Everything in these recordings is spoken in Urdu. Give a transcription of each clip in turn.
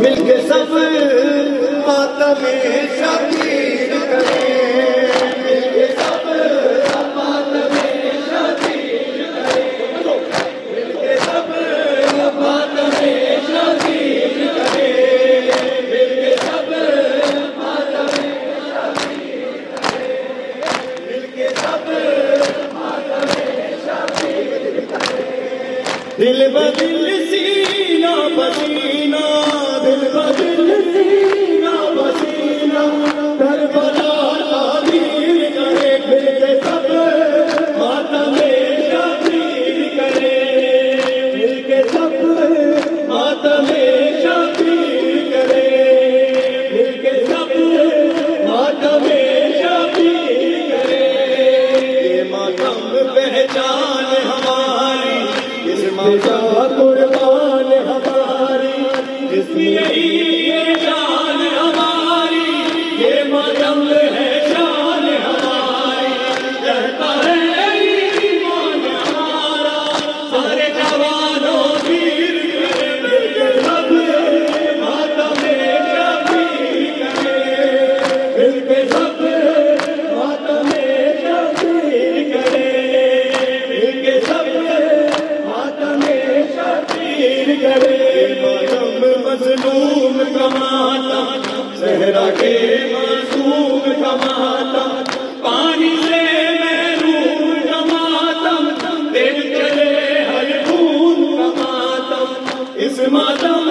مل کے سب ماتم شبیر سب ماتم شبیر کریں مل کے سب ماتم دل بدل سینہ بدل قربان ہماری جس میں مظلوم کماتا، صحرا کے معصوم کماتا، پانی سے محروم کماتا دل چلے ہر خون کماتا اس ماتم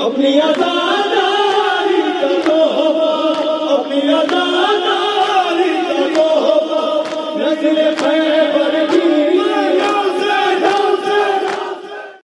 اپنی آزاد